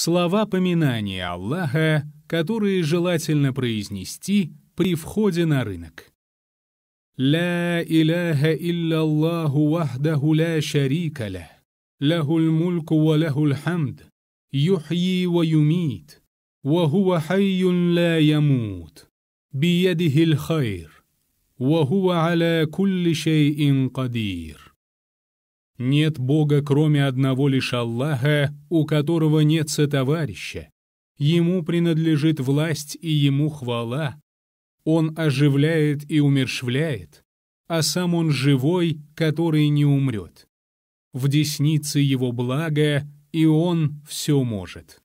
Слова поминания Аллаха, которые желательно произнести при входе на рынок. «Ля иляха илляллаху вахдаху ля шарика ля, лахуль мульку ва лахуль хамд, юхьи ва юмит, ва хуа хайюн ля ямут, биядихи хайр, ва хуа аля кулли шейин кадир». Нет Бога, кроме одного лишь Аллаха, у которого нет сотоварища. Ему принадлежит власть и ему хвала. Он оживляет и умершвляет, а сам он живой, который не умрет. В деснице его благо, и он все может.